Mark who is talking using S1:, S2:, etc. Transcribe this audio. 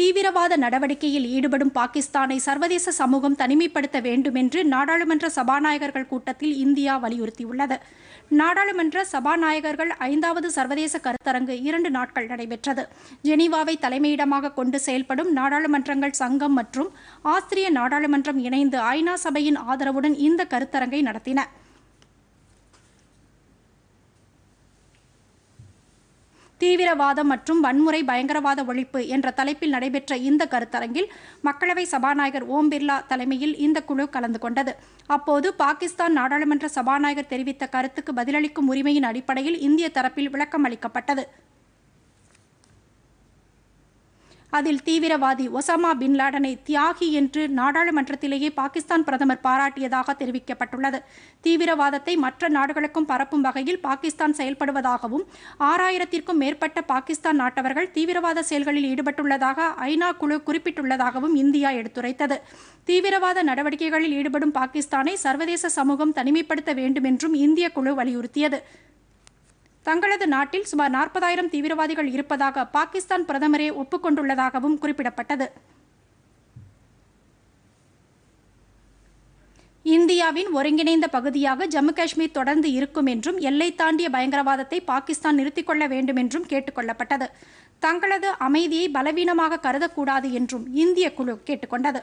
S1: தீவிரவாத நடவடிக்கையில் ஈடுபடும் பாகிஸ்தானை சர்வதேச சமூகம் தனிமைப்படுத்த வேண்டும் என்று நாடாளுமன்ற சபாநாயகர்கள் கூட்டத்தில் இந்தியா வலியுறுத்தியுள்ளது. நாடாளுமன்ற சபாநாயகர்கள் ஐந்தாவது சர்வதேச கருத்தரங்கு இரண்டு நாட்கள் நடைபெற்றது. ஜெனீவாவை தலைமையிடமாக கொண்டு செயல்படும் நாடாளுமன்றங்கள் சங்கம் மற்றும் ஆஸ்திரிய நாடாளுமன்றம் இணைந்து ஐநா சபையின் ஆதரவுடன் இந்த கருத்தரங்கை நடத்தின. தீவிரவாதம் மற்றும் வன்முறை பயங்கரவாத ஒழிப்பு என்ற தலைப்பில் நடைபெற்ற இந்த கருத்தரங்கில் மக்களவை சபாநாயகர் ஓம் பிர்லா தலைமையில் இந்த குழு கலந்து கொண்டது. அப்போது பாகிஸ்தான் நாடாளுமன்ற சபாநாயகர் தெரிவித்த கருத்துக்கு பதிலளிக்கும் உரிமையின் அடிப்படையில் இந்திய தரப்பில் விளக்கம் அளிக்கப்பட்டது அதில் தீவிரவாதி ஒசாமா பின் லாடனை தியாகி என்று நாடாளுமன்றத்திலேயே பாகிஸ்தான் பிரதமர் பாராட்டியதாக தெரிவிக்கப்பட்டுள்ளது. தீவிரவாதத்தை மற்ற நாடுகளுக்கும் பரப்பும் வகையில் பாகிஸ்தான் செயல்படுவதாகவும் ஆறாயிரத்திற்கும் மேற்பட்ட பாகிஸ்தான் நாட்டவர்கள் தீவிரவாத செயல்களில் ஈடுபட்டுள்ளதாக ஐநா குழு குறிப்பிட்டுள்ளதாகவும் இந்தியா எடுத்துரைத்தது. தீவிரவாத நடவடிக்கைகளில் ஈடுபடும் பாகிஸ்தானை சர்வதேச சமூகம் தனிமைப்படுத்த வேண்டும் என்றும் இந்திய குழு வலியுறுத்தியது. தங்களது நாட்டில் சுமார் நாற்பதாயிரம் தீவிரவாதிகள் இருப்பதாக பாகிஸ்தான் பிரதமரே ஒப்புக்கொண்டுள்ளதாகவும் குறிப்பிடப்பட்டது. இந்தியாவின் ஒருங்கிணைந்த பகுதியாக ஜம்மு காஷ்மீர் தொடர்ந்து இருக்கும் என்றும் எல்லை தாண்டிய பயங்கரவாதத்தை பாகிஸ்தான் நிறுத்திக் கொள்ள வேண்டும் என்றும் கேட்டுக்கொள்ளப்பட்டது தங்களது அமைதியை பலவீனமாக கருதக்கூடாது என்றும் இந்திய குழு கேட்டுக்கொண்டது